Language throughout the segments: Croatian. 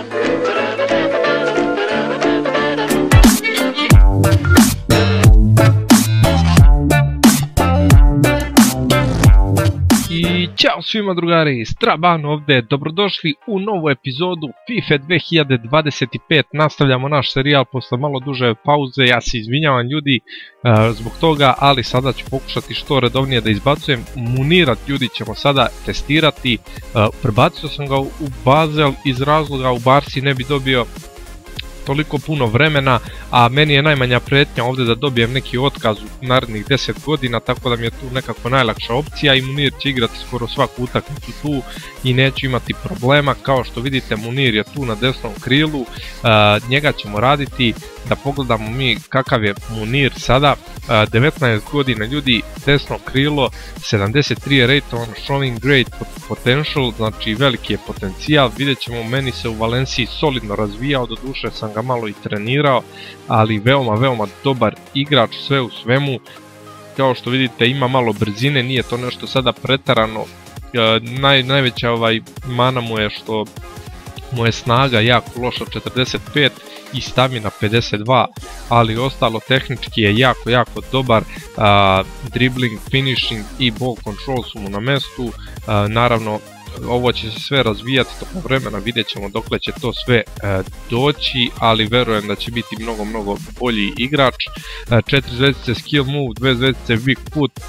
I ćao svima drugari, Straban ovdje, dobrodošli u novu epizodu FIFA 2025, nastavljamo naš serijal posle malo duže pauze, ja se izvinjavam ljudi e, zbog toga, ali sada ću pokušati što redovnije da izbacujem, munirat ljudi ćemo sada testirati, e, prebacio sam ga u Basel iz razloga u Barsi ne bi dobio toliko puno vremena, a meni je najmanja pretnja ovdje da dobijem neki otkaz u narednih 10 godina, tako da mi je tu nekako najlakša opcija i Munir će igrati skoro svaku utakmicu tu i neću imati problema, kao što vidite Munir je tu na desnom krilu, njega ćemo raditi, da pogledamo mi kakav je Munir sada, 19 godina ljudi, desno krilo, 73 rate on showing great potential, znači veliki je potencijal, vidjet ćemo meni se u Valenciji solidno razvijao, do duše sam ga malo i trenirao, ali veoma, veoma dobar igrač sve u svemu, kao što vidite ima malo brzine, nije to nešto sada pretarano, Naj, najveća ovaj mana mu je što mu je snaga jako loša 45 i stamina 52, ali ostalo tehnički je jako, jako dobar, dribbling, finishing i ball control su mu na mestu, naravno ovo će se sve razvijati toko vremena, vidjet ćemo dokle će to sve e, doći, ali verujem da će biti mnogo, mnogo bolji igrač. 4 e, zvezdice skill move, 2 zvezdice weak foot, e,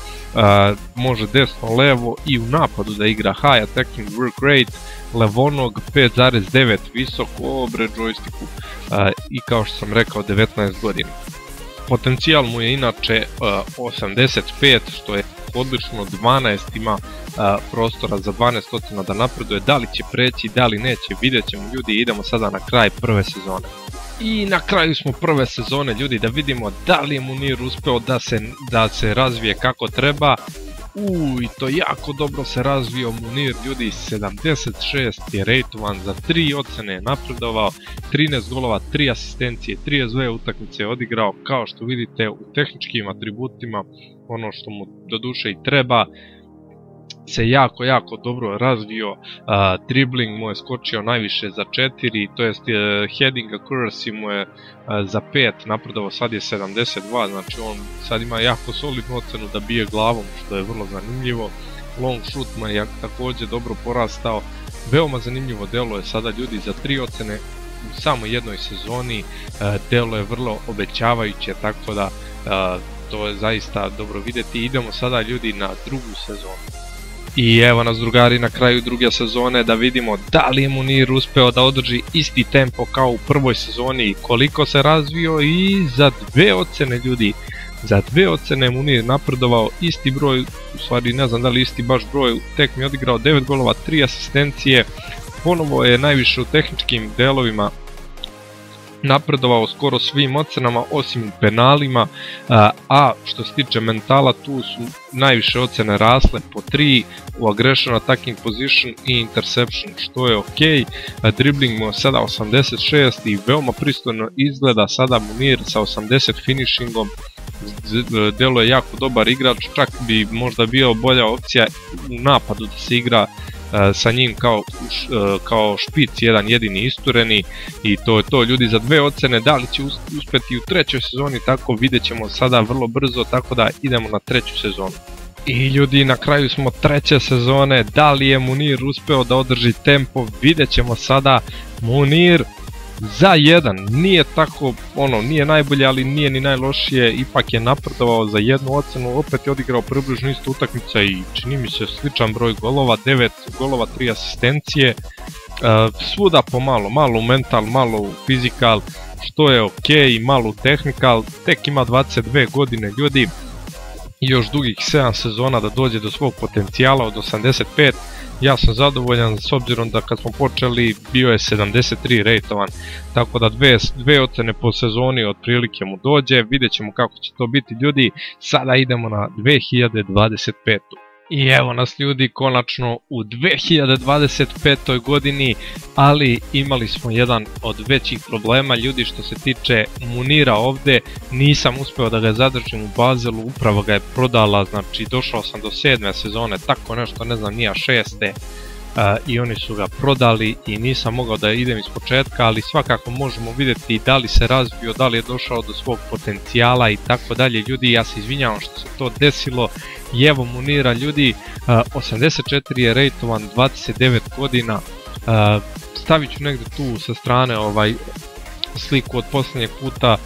može desno, levo i u napadu da igra high attacking work rate, levonog 5.9 visoko obre joysticku i kao što sam rekao 19 godina. Potencijal mu je inače 85 što je odlično, 12 ima prostora za 12 ocena da napreduje, da li će preći, da li neće, vidjet ćemo ljudi, idemo sada na kraj prve sezone. I na kraju smo prve sezone ljudi da vidimo da li je Munir uspeo da se, da se razvije kako treba, i to jako dobro se razvio Munir, ljudi, 76 je rejtovan, za 3 ocene je napredovao, 13 golova, 3 asistencije, 32 utakmice je odigrao, kao što vidite u tehničkim atributima, ono što mu do duše i treba, se jako, jako dobro razvio, dribbling mu je skočio najviše za 4, to jest heading accuracy mu je za 5 napredovao, sad je 72, znači on sad ima jako solidnu ocenu da bije glavom, što je vrlo zanimljivo. Long shoot mu je također dobro porastao, veoma zanimljivo delo je sada ljudi za 3 ocene u samo jednoj sezoni, delo je vrlo obećavajuće, tako da to je zaista dobro vidjeti. Idemo sada ljudi na drugu sezonu. I evo nas drugari na kraju druge sezone da vidimo da li je Munir uspeo da održi isti tempo kao u prvoj sezoni koliko se razvio i za dve ocene ljudi. Za dve ocene Munir napredovao isti broj, u stvari ne znam da li isti baš broj, tek mi odigrao 9 golova, 3 asistencije, ponovo je najviše u tehničkim delovima napredovao skoro svim ocenama osim penalima, a što se tiče mentala tu su najviše ocene rasle po 3 u aggression, attacking position i interception što je ok, dribbling mu je sada 86 i veoma pristojno izgleda. Sada Munir sa 80 finishingom delo je jako dobar igrač, čak bi možda bio bolja opcija u napadu da se igra sa njim kao, e, kao špic jedan jedini istureni i to je to. Ljudi za dve ocene da li će uspjeti u trećoj sezoni tako vidjet ćemo sada vrlo brzo tako da idemo na treću sezonu. I ljudi na kraju smo treće sezone, da li je Munir uspeo da održi tempo, vidjet ćemo sada. Munir za jedan, nije tako, ono, nije najbolje, ali nije ni najlošije, ipak je napredovao za jednu ocenu, opet je odigrao približno istu utakmica i čini mi se sličan broj golova, 9 golova, 3 asistencije, e, svuda po malo, u mental, malo u fizikal, što je ok, malo u technical, tek ima 22 godine ljudi, još dugih 7 sezona da dođe do svog potencijala od 85, ja sam zadovoljan s obzirom da kad smo počeli bio je 73 rejtovan, tako da dve, dve ocene po sezoni otprilike mu dođe, vidjet ćemo kako će to biti ljudi, sada idemo na 2025. I evo nas ljudi konačno u 2025. godini, ali imali smo jedan od većih problema ljudi što se tiče Munira ovdje, nisam uspio da ga zadržim u Bazelu, upravo ga je prodala, znači došao sam do sedme sezone, tako nešto, ne znam, nija šeste, i oni su ga prodali i nisam mogao da idem iz početka, ali svakako možemo vidjeti da li se razvio, da li je došao do svog potencijala i tako dalje. Ljudi, ja se izvinjavam što se to desilo i evo Munira ljudi, 84 je rejtovan, 29 godina, stavit ću negdje tu sa strane ovaj sliku od posljednjeg puta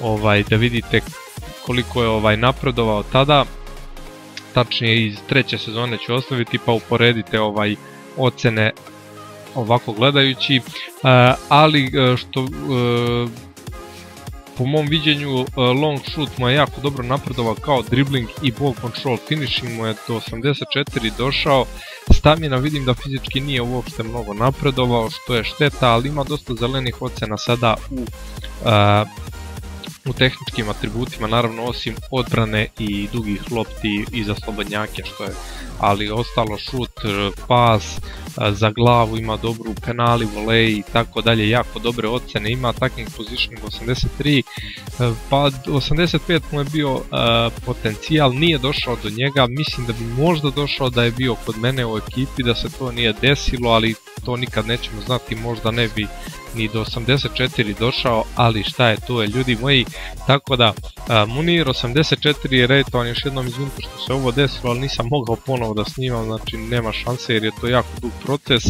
ovaj da vidite koliko je ovaj napredovao tada. Tačnije iz treće sezone ću ostaviti pa uporedite ovaj ocene ovako gledajući e, ali e, što e, po mom viđenju long shoot mu je jako dobro napredovao kao dribbling i ball control finishing mu je do 84 došao. Stamina vidim da fizički nije uopšte mnogo napredovao što je šteta ali ima dosta zelenih ocena sada u u tehničkim atributima, naravno osim odbrane i dugih lopti za slobodnjake što je, ali ostalo šut, pas, za glavu ima dobru penali, volej i tako dalje, jako dobre ocene, ima attacking position 83, pa 85 mu je bio potencijal, nije došao do njega, mislim da bi možda došao da je bio kod mene u ekipi, da se to nije desilo, ali to nikad nećemo znati, možda ne bi ni do 84 došao, ali šta je to je ljudi moji, tako da Munir 84 je rejtovan, još jednom izvinite što se ovo desilo, ali nisam mogao ponovo da snimam, znači nema šanse jer je to jako dug proces,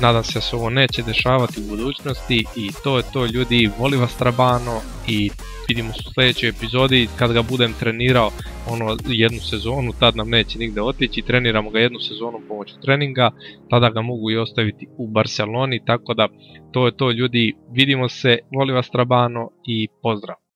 nadam se da se ovo neće dešavati u budućnosti i to je to ljudi, voli vas Trabano i vidimo se u sljedećoj epizodi. Kad ga budem trenirao ono jednu sezonu, tad nam neće nigde otići, treniramo ga jednu sezonu pomoću treninga, tada ga mogu i ostaviti u Barceloni, tako da to je to ljudi, vidimo se, voli vas Trabano i pozdrav!